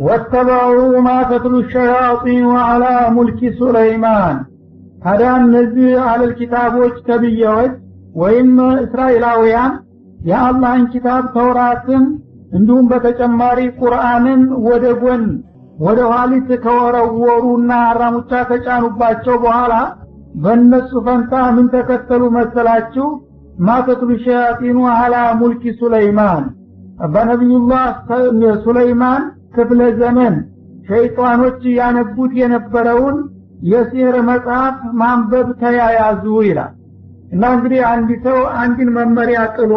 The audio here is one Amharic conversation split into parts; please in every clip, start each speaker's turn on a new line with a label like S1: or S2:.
S1: ወተበዑ ማ ተትሉ ሸያጢኑ አላ ሙልኪ ሱለይማን። ታዲያ እነዚህ አለል ኪታቦች ተብዬዎች ወይም እስራኤላውያን የአላህን ኪታብ ተውራትን እንዲሁም በተጨማሪ ቁርአንን ወደ ጎን ወደ ኋሊት ከወረወሩና አራሙቻ ከጫኑባቸው በኋላ በእነሱ ፈንታ ምን ተከተሉ መሰላችሁ? ማተትሉ ሸያጢኑ አላ ሙልኪ ሱለይማን። በነቢዩላህ ሱለይማን ክፍለ ዘመን ሸይጣኖች ያነቡት የነበረውን የሲህር መጽሐፍ ማንበብ ተያያዙ ይላል። እና እንግዲህ አንድ ሰው አንድን መመሪያ ጥሎ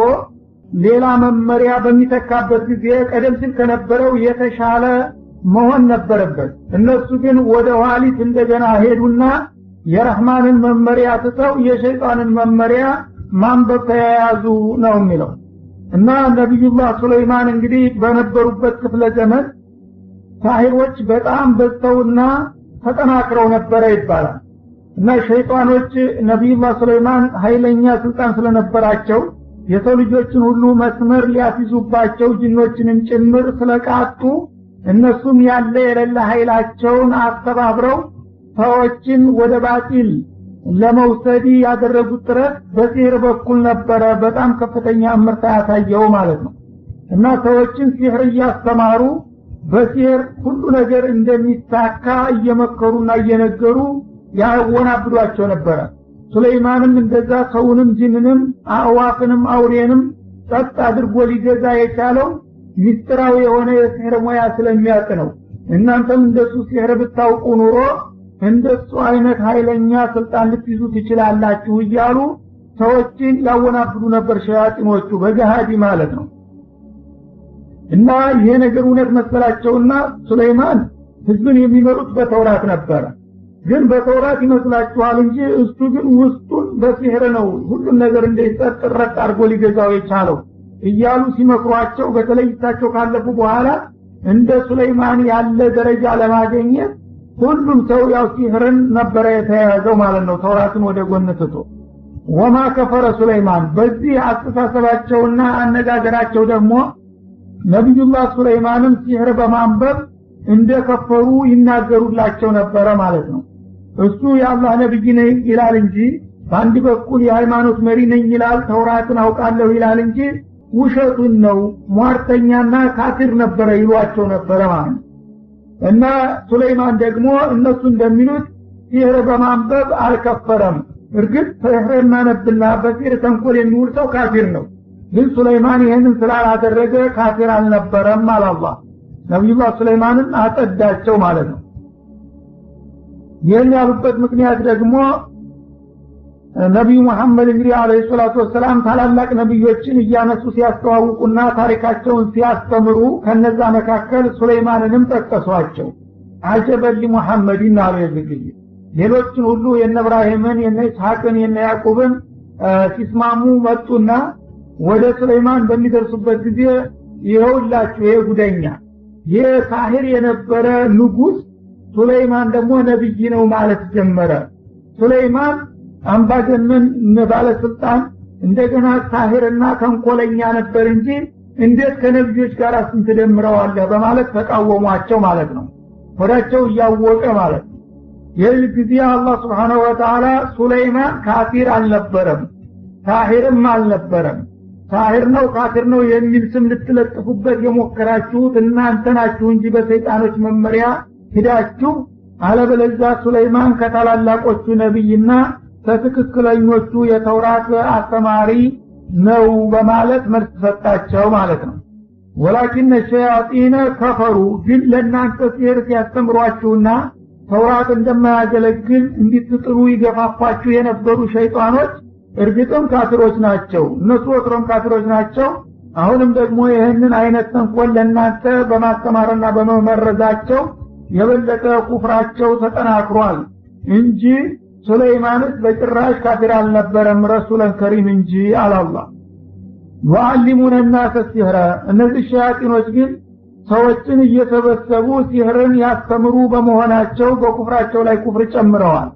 S1: ሌላ መመሪያ በሚተካበት ጊዜ ቀደም ሲል ከነበረው የተሻለ መሆን ነበረበት። እነሱ ግን ወደ ኋሊት እንደገና ሄዱና የረህማንን መመሪያ ትተው የሸይጣንን መመሪያ ማንበብ ተያያዙ ነው የሚለው። እና ነቢዩላህ ሱለይማን እንግዲህ በነበሩበት ክፍለ ዘመን ሳሂሮች በጣም በዝተውና ተጠናክረው ነበረ ይባላል። እና ሸይጣኖች ነቢዩላህ ሱለይማን ኃይለኛ ስልጣን ስለነበራቸው የሰው ልጆችን ሁሉ መስመር ሊያስይዙባቸው ጅኖችንም ጭምር ስለቃጡ እነሱም ያለ የሌለ ኃይላቸውን አስተባብረው ሰዎችን ወደ ባጢል ለመውሰድ ያደረጉት ጥረት በሲህር በኩል ነበረ። በጣም ከፍተኛ እምርታ ያሳየው ማለት ነው። እና ሰዎችን ሲህር እያስተማሩ በሲህር ሁሉ ነገር እንደሚሳካ እየመከሩና እየነገሩ ያወናብዷቸው ነበረ። ሱለይማንም እንደዛ ሰውንም ጅንንም አእዋፍንም አውሬንም ጸጥ አድርጎ ሊገዛ የቻለው ሚስጥራዊ የሆነ የሲህር ሙያ ስለሚያውቅ ነው። እናንተም እንደሱ ሲህር ብታውቁ ኑሮ እንደሱ አይነት ኃይለኛ ስልጣን ልትይዙ ትችላላችሁ እያሉ ሰዎችን ያወናብዱ ነበር ሸያጢኖቹ በገሃዲ ማለት ነው እና ይሄ ነገር እውነት መሰላቸውና ሱለይማን ህዝብን የሚመሩት በተውራት ነበረ። ግን በተውራት ይመስላችኋል እንጂ እሱ ግን ውስጡን በሲህር ነው ሁሉን ነገር እንደይጸጥ ረቅ አድርጎ ሊገዛው የቻለው እያሉ ሲመክሯቸው በተለይ እሳቸው ካለፉ በኋላ እንደ ሱለይማን ያለ ደረጃ ለማግኘት ሁሉም ሰው ያው ሲህርን ነበረ የተያያዘው ማለት ነው። ተውራትን ወደ ጎን ትቶ ወማ ከፈረ ሱለይማን በዚህ አስተሳሰባቸውና አነጋገራቸው ደግሞ ነቢዩላህ ሱለይማንም ሲህር በማንበብ እንደከፈሩ ይናገሩላቸው ነበረ ማለት ነው። እሱ የአላህ ነብይ ነኝ ይላል እንጂ በአንድ በኩል የሃይማኖት መሪ ነኝ ይላል ተውራትን አውቃለሁ ይላል እንጂ ውሸቱን ነው ሟርተኛና ካፊር ነበረ ይሏቸው ነበረ ማለት ነው። እና ሱለይማን ደግሞ እነሱ እንደሚሉት ሲህር በማንበብ አልከፈረም። እርግጥ ሲህር እናነብና በሲህር ተንኮል የሚውል ሰው ካፊር ነው ግን ሱለይማን ይህንን ስላላደረገ ካፊር አልነበረም አላላህ ነቢዩላህ ሱለይማንን አጸዳቸው ማለት ነው። ይህን ያሉበት ምክንያት ደግሞ ነቢዩ መሐመድ እንግዲህ አለ ሰላቱ ወሰላም ታላላቅ ነቢዮችን እያነሱ ሲያስተዋውቁና ታሪካቸውን ሲያስተምሩ ከነዛ መካከል ሱለይማንንም ጠቀሷቸው። አጀበን ሊሙሐመድን አሉ ጊዜ። ሌሎችን ሁሉ የነ እብራሂምን የነ ኢስሐቅን የነ ያዕቁብን ሲስማሙ መጡና ወደ ሱለይማን በሚደርሱበት ጊዜ ይኸውላችሁ ይሄ ጉደኛ ይህ ሳሂር የነበረ ንጉስ ሱለይማን ደግሞ ነብይ ነው ማለት ጀመረ። ሱለይማን አምባገነን ባለስልጣን እንደገና ሳሂርና ተንኮለኛ ነበር እንጂ እንዴት ከነብዮች ጋር ስንት ደምረዋለህ በማለት ተቃወሟቸው ማለት ነው። ወዳቸው እያወቀ ማለት ነው። ይህ ጊዜ አላህ ስብሓንሁ ወተዓላ ሱለይማን ካፊር አልነበረም ሳሂርም አልነበረም ሳሂር ነው ካፊር ነው የሚል ስም ልትለጥፉበት የሞከራችሁት እናንተ ናችሁ እንጂ በሰይጣኖች መመሪያ ሂዳችሁ አለበለዛ ሱለይማን ከታላላቆቹ ነቢይና ከትክክለኞቹ የተውራት አስተማሪ ነው በማለት መልስ ሰጣቸው ማለት ነው። ወላኪን ሸያጢነ ከፈሩ ግን ለእናንተ ሲህር ሲያስተምሯችሁና ተውራት እንደማያገለግል እንዲትጥሉ ይገፋፋችሁ የነበሩ ሸይጣኖች እርግጥም ካፊሮች ናቸው እነሱ ወትሮም ካፊሮች ናቸው። አሁንም ደግሞ ይህንን አይነት ተንኮል ለእናንተ በማስተማርና በመመረዛቸው የበለጠ ኩፍራቸው ተጠናክሯል እንጂ ሱለይማንስ በጭራሽ ካፊር አልነበረም ረሱለን ከሪም እንጂ አላላ ዩአሊሙነ ናሰ ሲህረ እነዚህ ሸያጢኖች ግን ሰዎችን እየሰበሰቡ ሲህርን ያስተምሩ በመሆናቸው በኩፍራቸው ላይ ኩፍር ጨምረዋል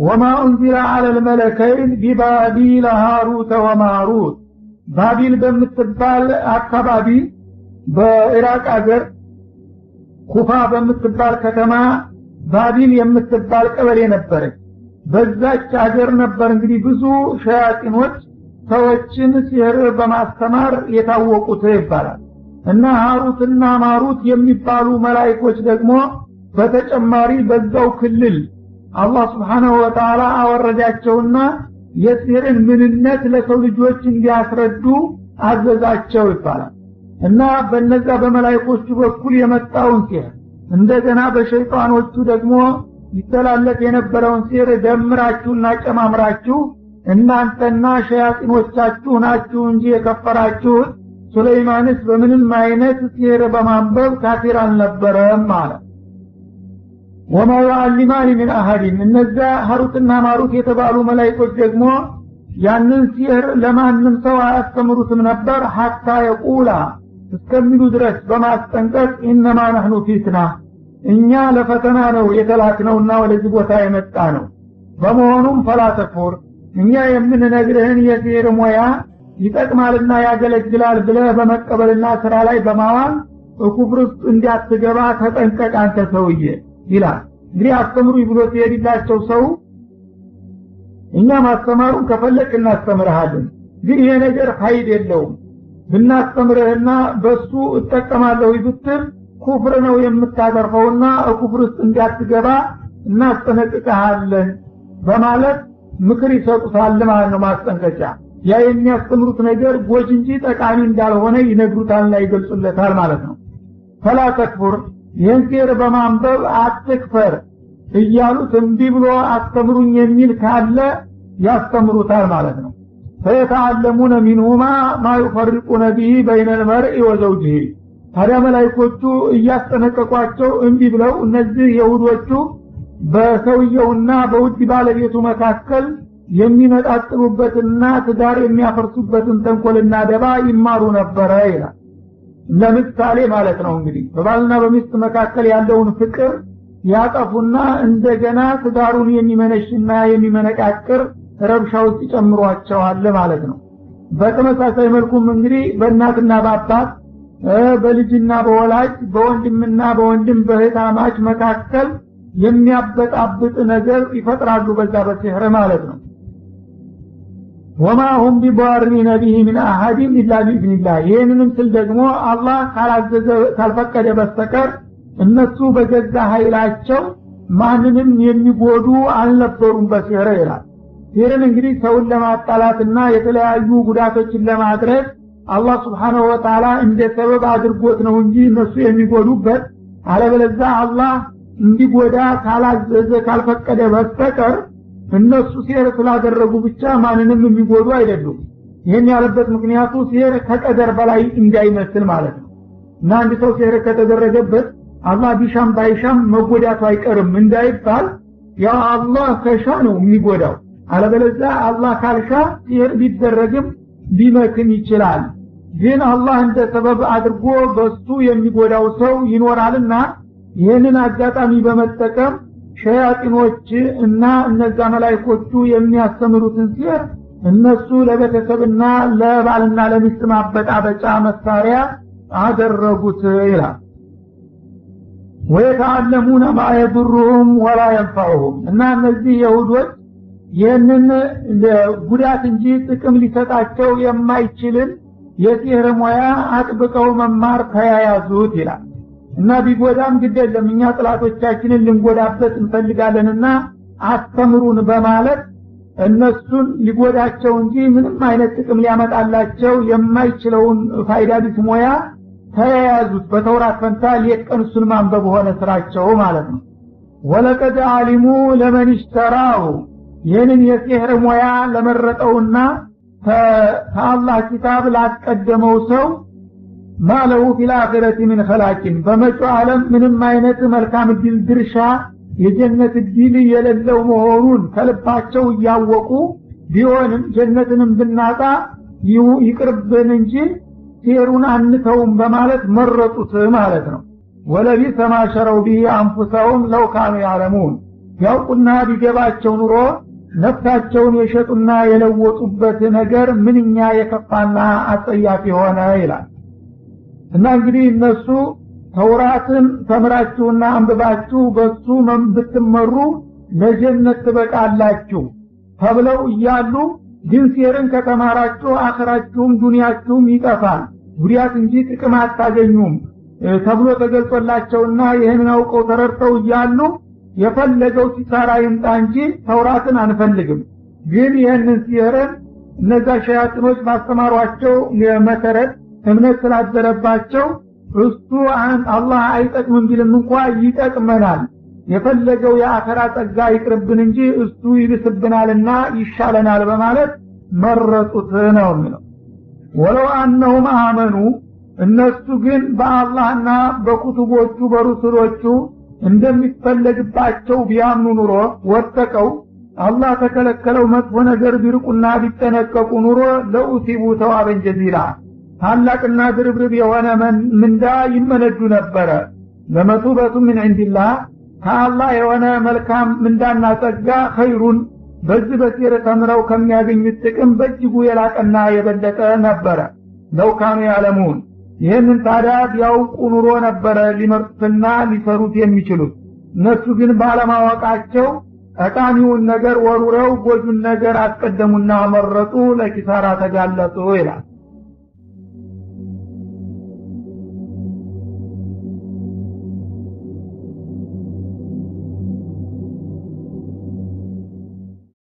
S1: ወማ ኡንዚለ አለ ልመለከይን ቢባቢል ሃሩተ ወማሩት። ባቢል በምትባል አካባቢ በኢራቅ አገር ኩፋ በምትባል ከተማ ባቢል የምትባል ቀበሌ ነበረች። በዛች አገር ነበር እንግዲህ ብዙ ሸያጢኖች ሰዎችን ሲህር በማስተማር የታወቁት ይባላል። እና ሀሩትና ማሩት የሚባሉ መላይኮች ደግሞ በተጨማሪ በዛው ክልል አላህ ስብሓናሁ ወተዓላ አወረዳቸውና የሲህርን ምንነት ለሰው ልጆች እንዲያስረዱ አዘዛቸው ይባላል። እና በነዛ በመላይኮቹ በኩል የመጣውን ሲህር እንደገና በሸይጣኖቹ ደግሞ ይተላለፍ የነበረውን ሲህር ደምራችሁና ጨማምራችሁ እናንተና ሸያጢኖቻችሁ ናችሁ እንጂ የከፈራችሁት ሱለይማንስ በምንም አይነት ሲህር በማንበብ ካፊር አልነበረም አለ ወማ ዩዓሊማኒ ሚን አሀዲን እነዚያ ሀሩትና ማሩት የተባሉ መላይኮች ደግሞ ያንን ሲህር ለማንም ሰው አያስተምሩትም ነበር። ሀታ የቁላ እስከሚሉ ድረስ በማስጠንቀቅ ኢነማ ነህኑ ፊትና እኛ ለፈተና ነው የተላክነውና ወደዚህ ቦታ የመጣ ነው በመሆኑም ፈላተክፉር እኛ የምንነግርህን የሲህር ሙያ ይጠቅማልና ያገለግላል ብለህ በመቀበልና ስራ ላይ በማዋል ኩፍር ውስጥ እንዳትገባ ተጠንቀቅ አንተ ሰውዬ ይላል። እንግዲህ አስተምሩኝ ብሎ ሲሄድላቸው ሰው እኛ ማስተማሩን ከፈለግክ እናስተምርሃለን ግን ይሄ ነገር ፋይዳ የለውም። ብናስተምርህና በሱ እጠቀማለሁ ብትል ኩፍር ነው የምታተርፈውና ኩፍር ውስጥ እንዳትገባ እናስጠነቅቅሃለን በማለት ምክር ይሰጡታል ማለት ነው ማስጠንቀቂያ ያ የሚያስተምሩት ነገር ጎጅ እንጂ ጠቃሚ እንዳልሆነ ይነግሩታልና ይገልጹለታል ማለት ነው። ፈላ ተክፉር ይህን በማንበብ አትክፈር እያሉት እምቢ ብሎ አስተምሩኝ የሚል ካለ ያስተምሩታል ማለት ነው። ፈየተዓለሙነ ሚንሁማ ማ ዩፈሪቁነ ቢሂ በይነ ልመርኢ ወዘውጅህ ታዲያ መላይኮቹ እያስጠነቀቋቸው እምቢ ብለው እነዚህ የሁዶቹ በሰውየውና በውድ ባለቤቱ መካከል የሚመጣጥሉበትና ትዳር የሚያፈርሱበትን ተንኮልና ደባ ይማሩ ነበረ ይላል ለምሳሌ ማለት ነው እንግዲህ በባልና በሚስት መካከል ያለውን ፍቅር ያጠፉና እንደገና ትዳሩን የሚመነሽና የሚመነቃቅር ረብሻ ውስጥ ይጨምሯቸዋል ማለት ነው። በተመሳሳይ መልኩም እንግዲህ በእናትና በአባት በልጅና በወላጅ በወንድምና በወንድም በህታማች መካከል የሚያበጣብጥ ነገር ይፈጥራሉ በዛ በሲህር ማለት ነው ወማ ሁም ቢባሪነ ቢሂ ምን አሐድን ኢላ ቢኢዝኒላህ። ይህንንም ስል ደግሞ አላህ ካላዘዘ ካልፈቀደ በስተቀር እነሱ በገዛ ኃይላቸው ማንንም የሚጎዱ አልነበሩም በሲህር ይላል። ሲህርን እንግዲህ ሰውን ለማጣላትና የተለያዩ ጉዳቶችን ለማድረግ አላህ ስብሓንሁ ወተዓላ እንደ ሰበብ አድርጎት ነው እንጂ እነሱ የሚጎዱበት። አለበለዛ አላህ እንዲጎዳ ካላዘዘ ካልፈቀደ በስተቀር እነሱ ሲህር ስላደረጉ ብቻ ማንንም የሚጎዱ አይደሉም። ይህን ያለበት ምክንያቱ ሲህር ከቀደር በላይ እንዳይመስል ማለት ነው። እና አንድ ሰው ሲህር ከተደረገበት አላህ ቢሻም ባይሻም መጎዳቱ አይቀርም እንዳይባል ያው አላህ ከሻ ነው የሚጎዳው። አለበለዛ አላህ ካልሻ ሲህር ቢደረግም ሊመክን ይችላል። ግን አላህ እንደ ሰበብ አድርጎ በሱ የሚጎዳው ሰው ይኖራልና ይህንን አጋጣሚ በመጠቀም ሸያጢኖች እና እነዛ መላይኮቹ የሚያስተምሩትን ሲር እነሱ ለቤተሰብና ለባልና ለሚስት ማበጣበጫ መሳሪያ አደረጉት ይላል። ወየተዓለሙነ ማ የዱሩሁም ወላ የንፋዑሁም እና እነዚህ የሁዶች ይህንን ጉዳት እንጂ ጥቅም ሊሰጣቸው የማይችልን የሲህር ሙያ አጥብቀው መማር ተያያዙት ይላል እና ቢጎዳም ግድ የለም። እኛ ጥላቶቻችንን ልንጎዳበት እንፈልጋለንና አስተምሩን በማለት እነሱን ሊጎዳቸው እንጂ ምንም አይነት ጥቅም ሊያመጣላቸው የማይችለውን ፋይዳ ቢስ ሙያ ተያያዙት። በተውራት ፈንታ ሌት እሱን ማንበብ ሆነ ስራቸው ማለት ነው። ወለቀድ አሊሙ ለመን ሽተራሁ ይህንን የሲህር ሙያ ለመረጠውና ከአላህ ኪታብ ላስቀደመው ሰው ማለሁ ፊልአኺረቲ ምን ኸላቂን በመጪው ዓለም ምንም አይነት መልካም እድል ድርሻ የጀነት እድል የሌለው መሆኑን ከልባቸው እያወቁ ቢሆንም ጀነትንም ብናጣ ይቅርብን እንጂ ሲሩን አንተውም በማለት መረጡት ማለት ነው። ወለቢሰ ማ ሸረው ቢሂ አንፉሰሁም ለው ካኑ ያዕለሙን። ያውቁና ቢገባቸው ኑሮ ነፍሳቸውን የሸጡና የለወጡበት ነገር ምንኛ የከፋና አጸያፊ ሆነ ይላል እና እንግዲህ እነሱ ተውራትን ተምራችሁና አንብባችሁ በሱ ብትመሩ ለጀነት ትበቃላችሁ ተብለው እያሉ ግን ሴርን ከተማራችሁ አኸራችሁም ዱንያችሁም ይጠፋል። ጉዳት እንጂ ጥቅም አታገኙም ተብሎ ተገልጾላቸውና ይህንን አውቀው ተረድተው እያሉ የፈለገው ሲሳራ ይምጣ እንጂ ተውራትን አንፈልግም። ግን ይህንን ሲህርን እነዛ ሸያጥኖች ባስተማሯቸው መሰረት እምነት ስላደረባቸው እሱ አላህ አይጠቅምም ቢልም እንኳ ይጠቅመናል። የፈለገው የአኸራ ጸጋ ይቅርብን እንጂ እሱ ይብስብናልና ይሻለናል በማለት መረጡት ነው የሚለው። ወለው አነሁም አመኑ እነሱ ግን በአላህና በኩቱቦቹ በሩስሎቹ እንደሚፈለግባቸው ቢያምኑ ኑሮ ወጠቀው አላህ ተከለከለው መጥፎ ነገር ቢርቁና ቢጠነቀቁ ኑሮ ለኡሲቡ ተዋበን ጀዚላ ታላቅና ድርብርብ የሆነ ምንዳ ይመነዱ ነበረ። ለመቱበቱ ምን ዕንድላህ ከአላህ የሆነ መልካም ምንዳና ጸጋ ኸይሩን በዚህ በሲር ተምረው ከሚያገኙት ጥቅም በእጅጉ የላቀና የበለጠ ነበረ። ለውካኑ ያለሙን ይህንን ታዲያ ቢያውቁ ኑሮ ነበረ ሊመርጡትና ሊሰሩት የሚችሉት። እነሱ ግን ባለማወቃቸው ጠቃሚውን ነገር ወሩረው ጎጁን ነገር አስቀደሙና መረጡ ለኪሳራ ተጋለጡ ይላል